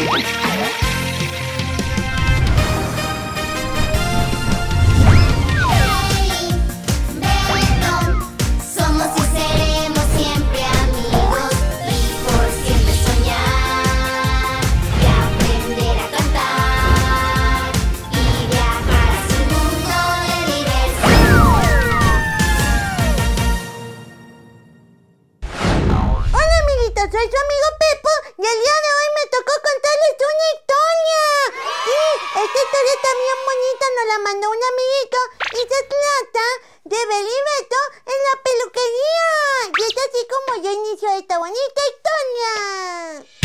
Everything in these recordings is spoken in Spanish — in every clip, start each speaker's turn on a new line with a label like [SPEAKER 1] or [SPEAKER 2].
[SPEAKER 1] Hey, Benton, somos y seremos siempre amigos y por siempre soñar y aprender a cantar y viajar a su mundo de diversión.
[SPEAKER 2] Hola amiguito, soy tu amigo. así como yo inicio esta bonita historia.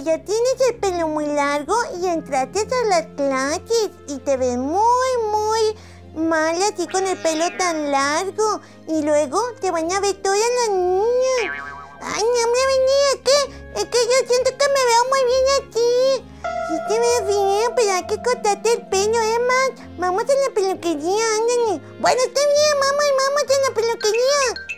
[SPEAKER 2] ella tienes el pelo muy largo y entraste a las clases y te ves muy, muy mal así con el pelo tan largo. Y luego te van a ver todas las niñas. Ay, no me venía, es que, es que yo siento que me veo muy bien aquí. Sí te ves bien, pero hay que cortarte el pelo, ¿eh, Max? Vamos la peluquería, ándale. Bueno, está bien, mamá, y vamos a la peluquería.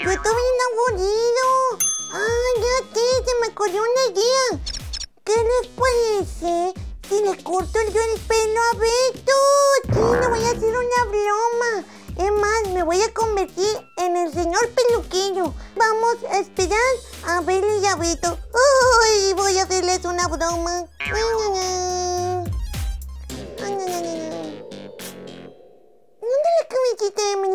[SPEAKER 2] Yo estoy bien aburrido. Ay, ya sé, se me ocurrió una idea. ¿Qué les parece si le corto yo el pelo a Beto? Sí, le voy a hacer una broma. Es más, me voy a convertir en el señor peluquero. Vamos a esperar a Beli y a Beto. Ay, voy a hacerles una broma. ¿Dónde la camiseta de mi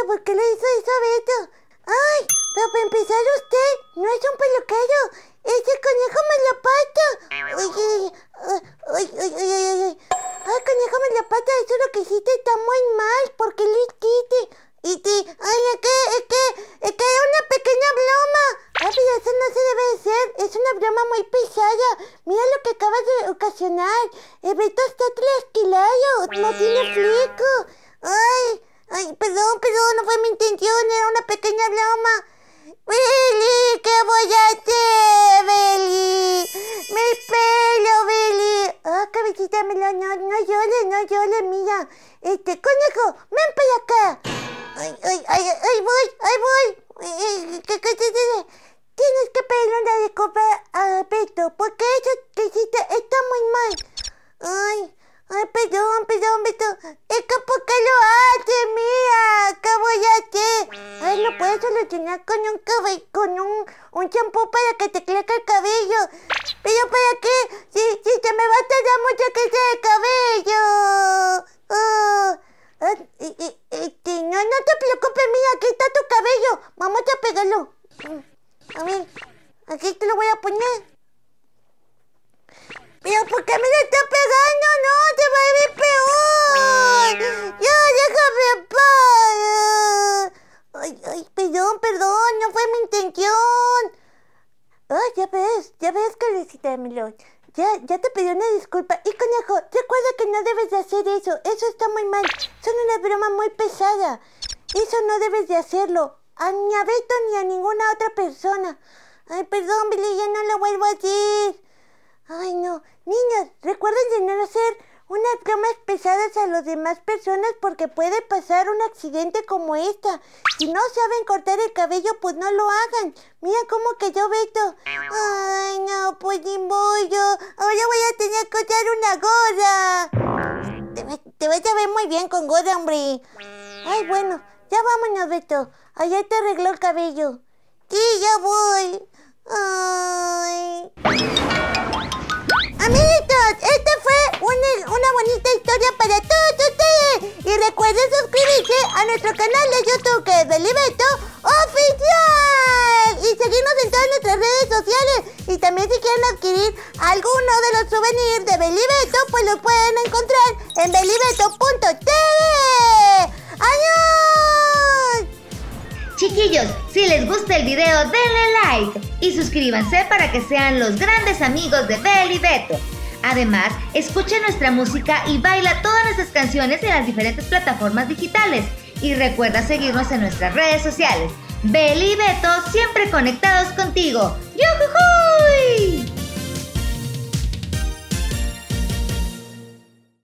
[SPEAKER 2] pero ¿por qué le hizo eso a Beto? Ay, pero para empezar usted no es un peluquero, ese conejo me lo pata. Ay, ay, ay, ay, conejo me lo pata, eso lo que hiciste está muy mal, porque lo hiciste. Y te, ay, es que, es que, es que era una pequeña broma. Ay, pero eso no se debe hacer, es una broma muy pesada. Mira lo que acabas de ocasionar. El Beto está trasquilado, no tiene fleco. Ay, Ay, perdón, perdón, no fue mi intención, era una pequeña broma. Billy, ¿qué voy a hacer, Billy? Mi pelo, Billy. Ah, cabecita, me lo, no, no llores, no llores, mira. Este, conejo, ven para acá. Ay, ay, ay, ay, voy, ay, voy. Eh, ¿Qué, qué, qué, Tienes que pedirle una disculpa a Beto, porque eso que hiciste está muy mal. ¿Por qué me lo está pegando? No, te va a ir peor. Ya, déjame en paz. Ay, ay, perdón, perdón, no fue mi intención. Ay, ya ves, ya ves, cabecita de melón. Ya, ya te pedí una disculpa. Y conejo, recuerda que no debes de hacer eso. Eso está muy mal. Son una broma muy pesada. Eso no debes de hacerlo. A ni a Beto ni a ninguna otra persona. Ay, perdón, Billy, ya no lo vuelvo a decir. Ay, no. Niños, recuerden de no hacer unas bromas pesadas a las demás personas porque puede pasar un accidente como esta. Si no saben cortar el cabello, pues no lo hagan. Mira cómo cayó Beto. Ay, no, pues ni. Ahora voy a tener que usar una gorra. Te vas a ver muy bien con gorra, hombre. Ay, bueno, ya vámonos, Beto. Allá te arregló el cabello. Sí, ya voy. Ay. Amiguitos, esta fue una, bonita historia para todos ustedes. Y recuerden suscribirse a nuestro canal de YouTube que es Belibeto Oficial. Y seguirnos en todas nuestras redes sociales. Y también si quieren adquirir alguno de los souvenirs de Belibeto, pues los pueden encontrar en belibeto.tv.
[SPEAKER 3] Chiquillos, si les gusta el video, denle like y suscríbanse para que sean los grandes amigos de Bel y Beto. Además, escucha nuestra música y baila todas nuestras canciones en las diferentes plataformas digitales. Y recuerda seguirnos en nuestras redes sociales. Bel y Beto siempre conectados contigo. ¡Yujujú!